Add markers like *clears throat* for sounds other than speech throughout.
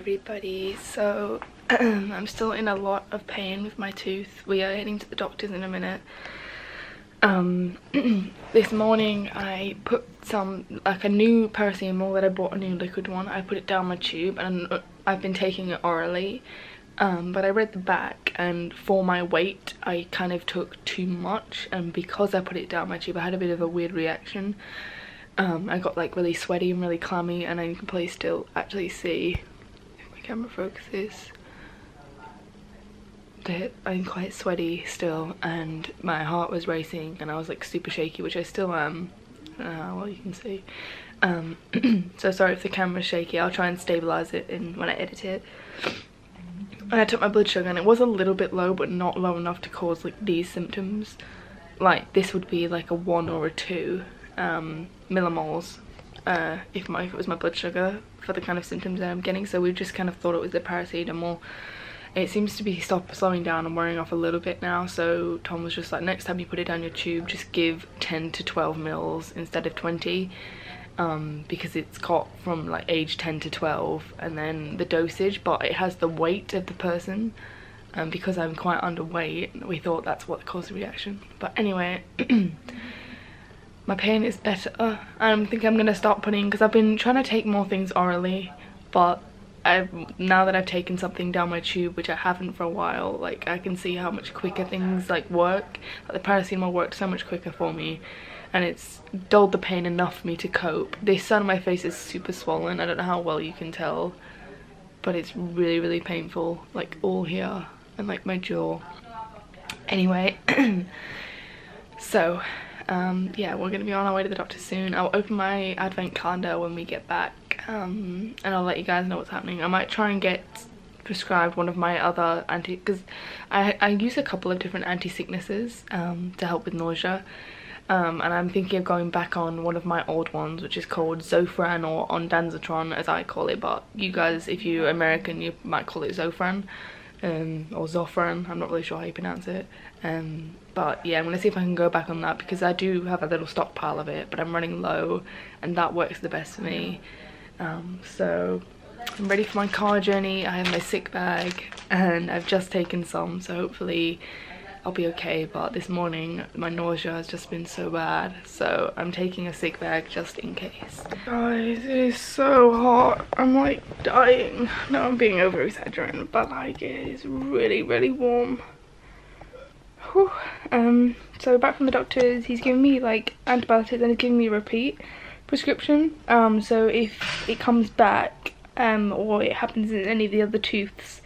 everybody. So *clears throat* I'm still in a lot of pain with my tooth. We are heading to the doctor's in a minute. Um, *clears throat* this morning I put some, like a new paracetamol that I bought, a new liquid one. I put it down my tube and uh, I've been taking it orally. Um, but I read the back and for my weight I kind of took too much and because I put it down my tube I had a bit of a weird reaction. Um, I got like really sweaty and really clammy and I can probably still actually see my camera focuses that I'm quite sweaty still and my heart was racing and I was like super shaky which I still am. Uh, well you can see. Um, *clears throat* so sorry if the camera's shaky. I'll try and stabilize it in when I edit it. And I took my blood sugar and it was a little bit low but not low enough to cause like these symptoms. Like this would be like a one or a two um, millimoles uh, if, my, if it was my blood sugar for the kind of symptoms that I'm getting. So we just kind of thought it was the paracetamol. It seems to be stop slowing down and wearing off a little bit now. So Tom was just like next time you put it down your tube just give 10 to 12 mils instead of 20 um, because it's got from like age 10 to 12 and then the dosage but it has the weight of the person and um, because I'm quite underweight. We thought that's what caused the reaction. But anyway *clears throat* my pain is better I think I'm gonna start putting because I've been trying to take more things orally but I've now that I've taken something down my tube which I haven't for a while like I can see how much quicker things like work like the paracetamol worked so much quicker for me and it's dulled the pain enough for me to cope. This side of my face is super swollen. I don't know how well you can tell, but it's really, really painful, like all here and like my jaw. Anyway, *clears throat* so um, yeah, we're gonna be on our way to the doctor soon. I'll open my advent calendar when we get back um, and I'll let you guys know what's happening. I might try and get prescribed one of my other anti because I, I use a couple of different anti-sicknesses um, to help with nausea um, and I'm thinking of going back on one of my old ones which is called Zofran or ondansetron as I call it but you guys if you're American you might call it Zofran um, or Zofran I'm not really sure how you pronounce it. Um, but yeah I'm gonna see if I can go back on that because I do have a little stockpile of it but I'm running low and that works the best for me. Um, so I'm ready for my car journey. I have my sick bag and I've just taken some so hopefully I'll be okay but this morning my nausea has just been so bad so I'm taking a sick bag just in case. Guys it is so hot I'm like dying. No I'm being over exaggerating but like it is really really warm. Whew. Um so back from the doctor's he's giving me like antibiotics and he's giving me a repeat prescription um so if it comes back um or it happens in any of the other tooths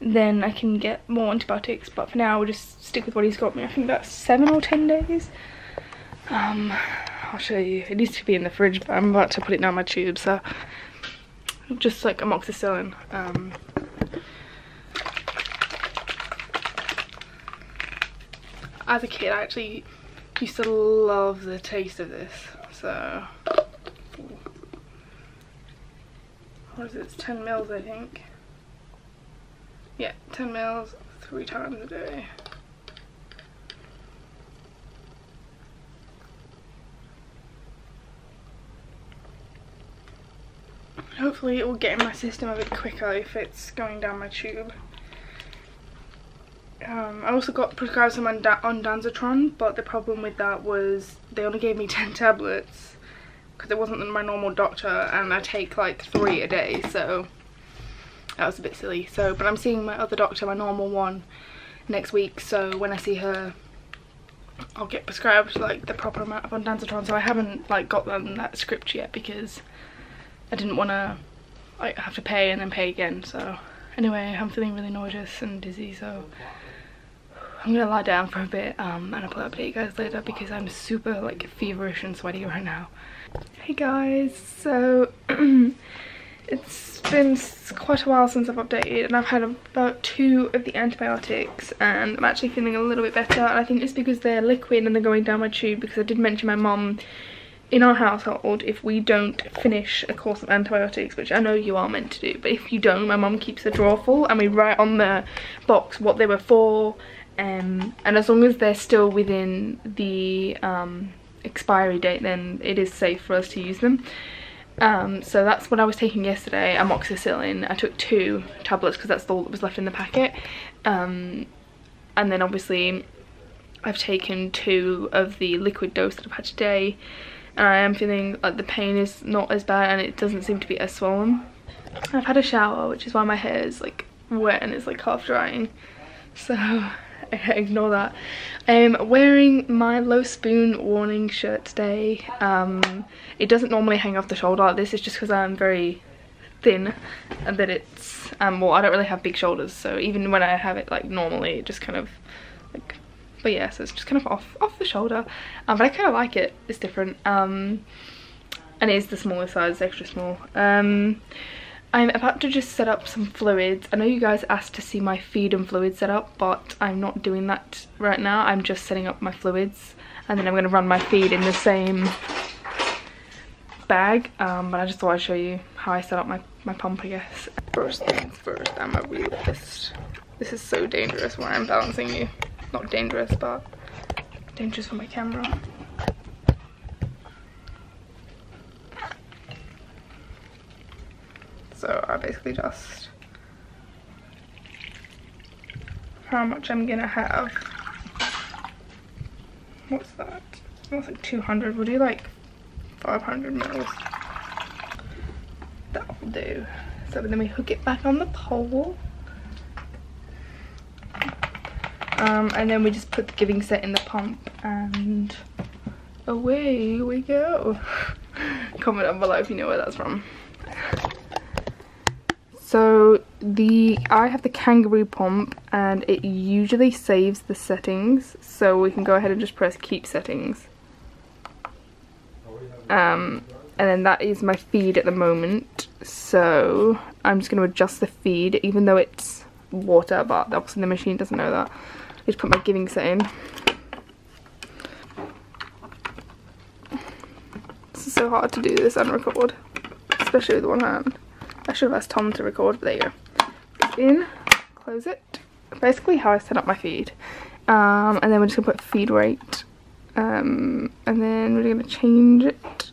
then I can get more antibiotics but for now we'll just stick with what he's got me. I think that's seven or ten days. Um I'll show you. It needs to be in the fridge but I'm about to put it down my tube so just like amoxicillin um as a kid I actually used to love the taste of this so what is it? It's 10 mils I think yeah 10 mils three times a day. Hopefully it will get in my system a bit quicker if it's going down my tube. Um, I also got prescribed some on ondansetron but the problem with that was they only gave me *laughs* 10 tablets because it wasn't my normal doctor and I take like three a day so that was a bit silly. So but i'm seeing my other doctor my normal one next week. So when i see her i'll get prescribed like the proper amount of ondansetron. So i haven't like got them that script yet because i didn't want to like have to pay and then pay again. So anyway i'm feeling really nauseous and dizzy. So i'm gonna lie down for a bit um, and i'll update you guys later because i'm super like feverish and sweaty right now. Hey guys so *clears throat* it's been quite a while since I've updated and I've had about two of the antibiotics and I'm actually feeling a little bit better and I think it's because they're liquid and they're going down my tube because I did mention my mum in our household if we don't finish a course of antibiotics which I know you are meant to do but if you don't my mum keeps a drawer full and we write on the box what they were for um, and as long as they're still within the um, expiry date then it is safe for us to use them Um, so that's what I was taking yesterday, amoxicillin. I took two tablets because that's all that was left in the packet. Um, and then obviously I've taken two of the liquid dose that I've had today. And I am feeling like the pain is not as bad and it doesn't seem to be as swollen. I've had a shower, which is why my hair is like wet and it's like half drying. So *laughs* ignore that. I'm wearing my low spoon warning shirt today. Um, it doesn't normally hang off the shoulder like this, is just because I'm very thin and that it's, um, well I don't really have big shoulders so even when I have it like normally it just kind of like, but yeah so it's just kind of off, off the shoulder. Um, but I kind of like it, it's different. Um, and it is the smaller size, extra small. Um, I'm about to just set up some fluids. I know you guys asked to see my feed and fluid setup, but I'm not doing that right now. I'm just setting up my fluids and then I'm going to run my feed in the same bag. Um, but I just thought I'd show you how I set up my, my pump, I guess. First things first, I'm a realist. This is so dangerous when I'm balancing you. Not dangerous, but dangerous for my camera. so I basically just how much I'm gonna have. What's that? That's like 200 we'll do like 500 mils. That will do. So then we hook it back on the pole. Um, and then we just put the giving set in the pump and away we go. *laughs* Comment down below if you know where that's from so the I have the kangaroo pump and it usually saves the settings so we can go ahead and just press keep settings. Um, and then that is my feed at the moment so I'm just going to adjust the feed even though it's water but obviously the machine doesn't know that. I just put my giving set in. This is so hard to do this and record especially with one hand. Should have asked Tom to record, but there you go. in, close it. Basically how I set up my feed. Um, and then we're just going to put feed rate. Um, and then we're going to change it.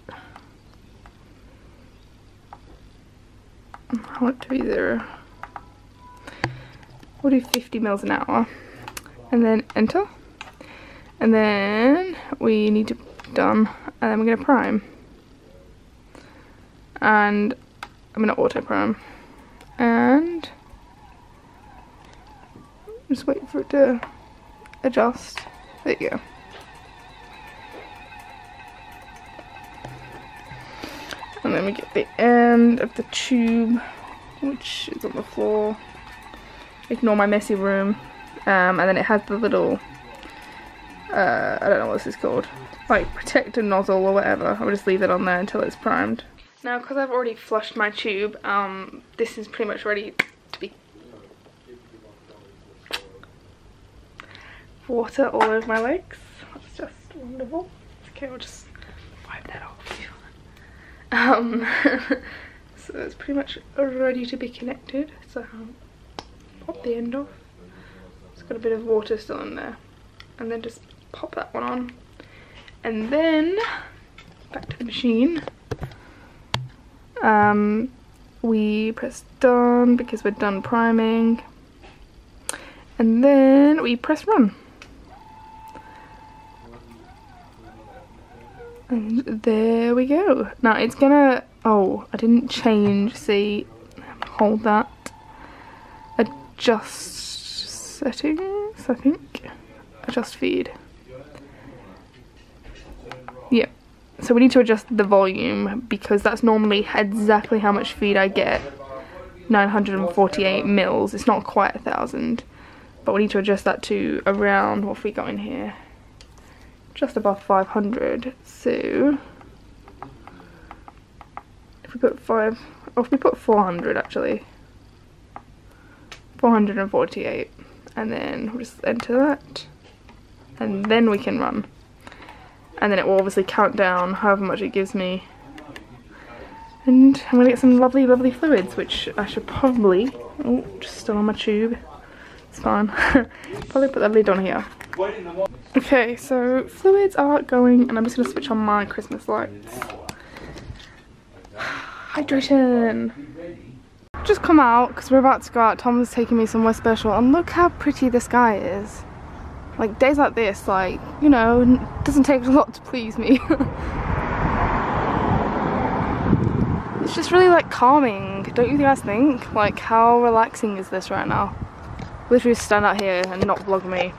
I want it to be zero. We'll do 50 mils an hour. And then enter. And then we need to done. And then we're going to prime. And I'm gonna auto prime and just wait for it to adjust. There you go. And then we get the end of the tube, which is on the floor. Ignore my messy room. Um, and then it has the little, uh, I don't know what this is called, like protector nozzle or whatever. I'll just leave it on there until it's primed. Now, because I've already flushed my tube, um, this is pretty much ready to be water all over my legs. That's just wonderful. Okay, we will just wipe that off. *laughs* Um, *laughs* so it's pretty much ready to be connected. So pop the end off. It's got a bit of water still in there. And then just pop that one on. And then back to the machine um, we press done because we're done priming. And then we press run. And there we go. Now it's gonna oh I didn't change see hold that. Adjust settings I think. Adjust feed. Yep so we need to adjust the volume because that's normally exactly how much feed I get. 948 mils. It's not quite a thousand. But we need to adjust that to around, what have we got in here? Just above 500. So, if we put 5, or if we put 400 actually. 448. And then we'll just enter that. And then we can run and then it will obviously count down however much it gives me and I'm gonna get some lovely lovely fluids which I should probably oh just still on my tube it's fine *laughs* probably put that lid on here okay so fluids are going and I'm just gonna switch on my Christmas lights *sighs* hydration. Just come out because we're about to go out. Tom's taking me somewhere special and look how pretty the sky is. Like days like this, like, you know, doesn't take *laughs* a lot to please me. *laughs* it's just really like calming, don't you guys think? Like how relaxing is this right now? Literally stand out here and not vlog me.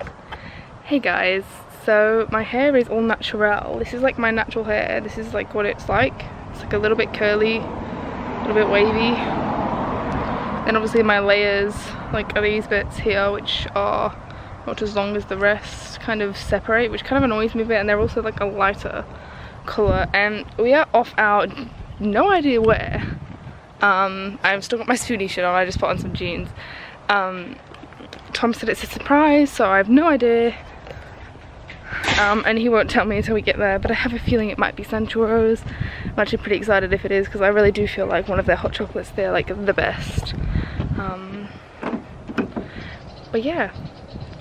Hey guys, so my hair is all natural. This is like my natural hair. This is like what it's like. It's like a little bit curly, a little bit wavy. And obviously my layers like are these bits here which are not as long as the rest kind of separate which kind of annoys me a bit and they're also like a lighter colour. And we are off out no idea where. Um, I've still got my Spoonie shirt on I just put on some jeans. Um, Tom said it's a surprise so I have no idea. Um, and he won't tell me until we get there but I have a feeling it might be Sanchoros I'm actually pretty excited if it is because I really do feel like one of their hot chocolates they're like the best. Um, but yeah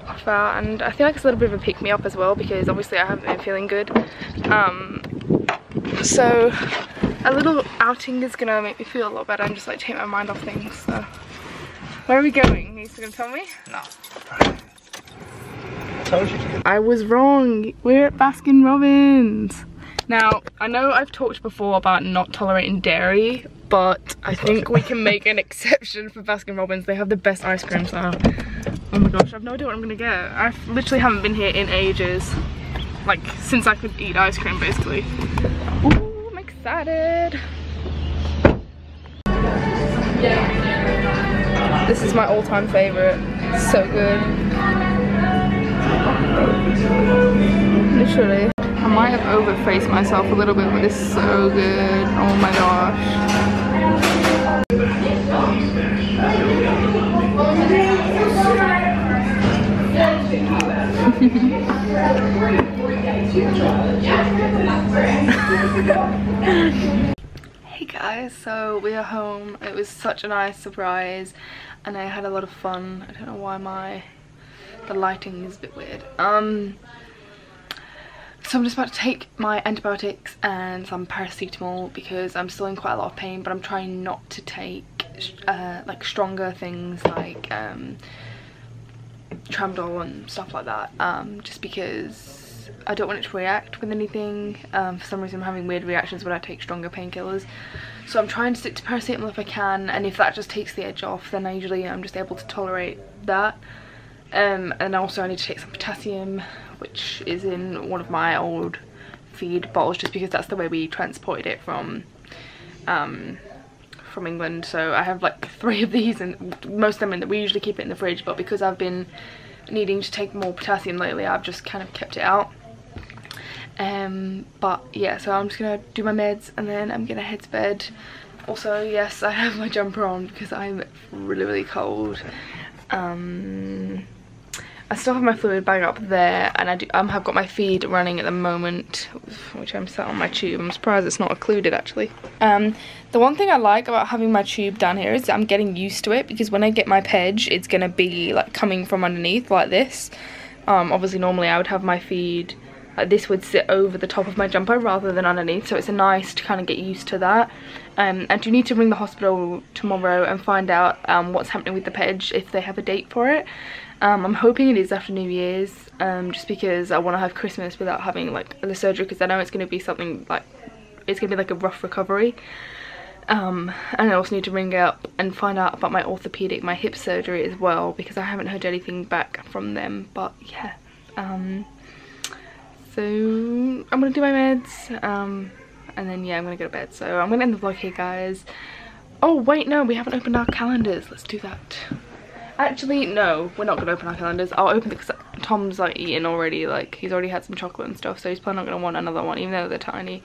off out and I feel like it's a little bit of a pick me up as well because obviously I haven't been feeling good um, so a little outing is gonna make me feel a lot better and just like take my mind off things so where are we going? Are you still gonna tell me? No. I was wrong. We're at Baskin Robbins. Now, I know I've talked before about not tolerating dairy, but I think we can make an *laughs* exception for Baskin Robbins. They have the best ice cream, so... Oh my gosh, I have no idea what I'm gonna get. I literally haven't been here in ages. Like, since I could eat ice cream, basically. Ooh, I'm excited. This is my all-time favorite. So good. Literally. I might have overfaced myself a little bit, but is so good. Oh my gosh. *laughs* hey guys, so we are home. It was such a nice surprise and I had a lot of fun. I don't know why my the lighting is a bit weird. Um so I'm just about to take my antibiotics and some paracetamol because I'm still in quite a lot of pain but I'm trying not to take uh, like stronger things like um, tramadol and stuff like that um, just because I don't want it to react with anything. Um, for some reason I'm having weird reactions when I take stronger painkillers. So I'm trying to stick to paracetamol if I can and if that just takes the edge off then I usually I'm just able to tolerate that. Um, and also I need to take some potassium which is in one of my old feed bottles just because that's the way we transported it from um, from England so I have like three of these and most of them in that we usually keep it in the fridge but because I've been needing to take more potassium lately I've just kind of kept it out um, but yeah so I'm just gonna do my meds and then I'm gonna head to bed also yes I have my jumper on because I'm really really cold um, I still have my fluid bag up there and I do, um, have got my feed running at the moment which I'm sat on my tube. I'm surprised it's not occluded actually. Um, the one thing I like about having my tube down here is I'm getting used to it because when I get my pedge it's going to be like coming from underneath like this. Um, obviously normally I would have my feed like this would sit over the top of my jumper rather than underneath so it's a nice to kind of get used to that. Um, and you need to ring the hospital tomorrow and find out um, what's happening with the pedge if they have a date for it. Um, I'm hoping it is after New Year's um, just because I want to have Christmas without having like the surgery because I know it's going to be something like it's going to be like a rough recovery. Um, and I also need to ring up and find out about my orthopedic, my hip surgery as well because I haven't heard anything back from them but yeah um, so I'm gonna do my meds um, and then yeah I'm gonna go to bed so I'm gonna end the vlog here guys oh wait no we haven't opened our calendars let's do that Actually, no, we're not to open our calendars. I'll open it because Tom's like eating already. Like he's already had some chocolate and stuff. So he's probably not to want another one even though they're tiny.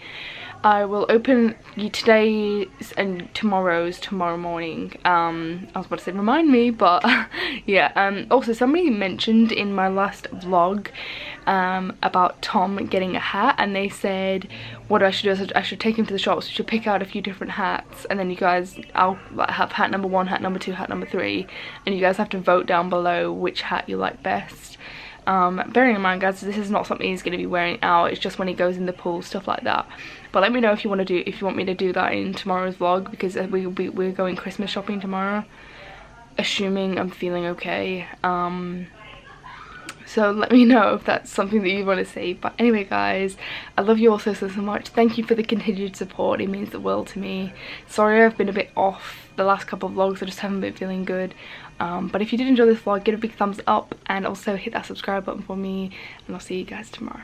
I will open you today's and tomorrow's tomorrow morning. Um, I was about to say remind me, but *laughs* yeah. Um, also, somebody mentioned in my last vlog um, about Tom getting a hat and they said what I should do? Is I should take him to the shops, we should pick out a few different hats and then you guys, I'll have hat number one, hat number two, hat number three and you guys have to vote down below which hat you like best. Um bearing in mind guys this is not something he's going to be wearing out. It's just when he goes in the pool stuff like that. But let me know if you want to do if you want me to do that in tomorrow's vlog because we, we we're going christmas shopping tomorrow. Assuming i'm feeling okay. Um so let me know if that's something that you want to see but anyway guys i love you all so so so much. Thank you for the continued support. It means the world to me. Sorry i've been a bit off the last couple of vlogs. I just haven't been feeling good. Um, but if you did enjoy this vlog give it a big thumbs up and also hit that subscribe button for me. And i'll see you guys tomorrow